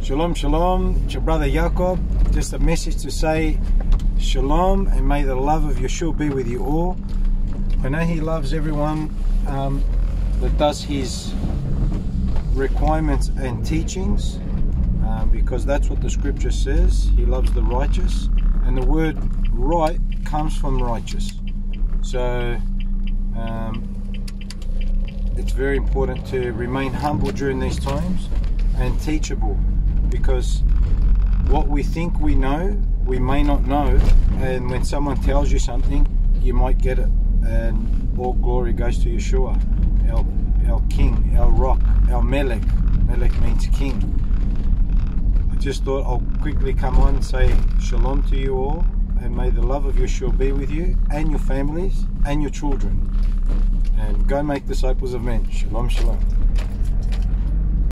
Shalom, shalom. It's your brother Yacob. Just a message to say shalom and may the love of Yeshua be with you all. I know he loves everyone um, that does his requirements and teachings um, because that's what the scripture says. He loves the righteous, and the word right comes from righteous. So um, it's very important to remain humble during these times and teachable because what we think we know, we may not know, and when someone tells you something, you might get it. And all glory goes to Yeshua, our, our King, our Rock, our Melech. Melech means King. I just thought I'll quickly come on and say shalom to you all, and may the love of Yeshua be with you and your families and your children. And go make disciples of men. Shalom, shalom.